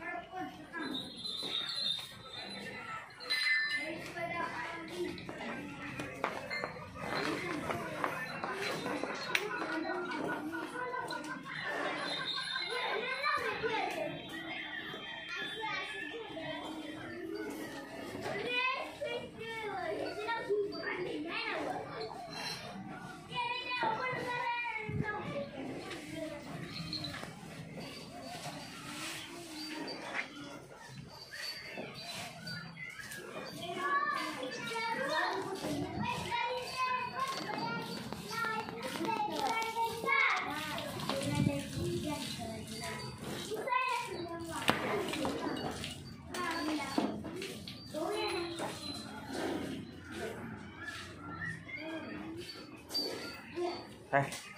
我不能吃饭。哎，快点，还有你！你先帮我，你。是啊，是这个。Hey.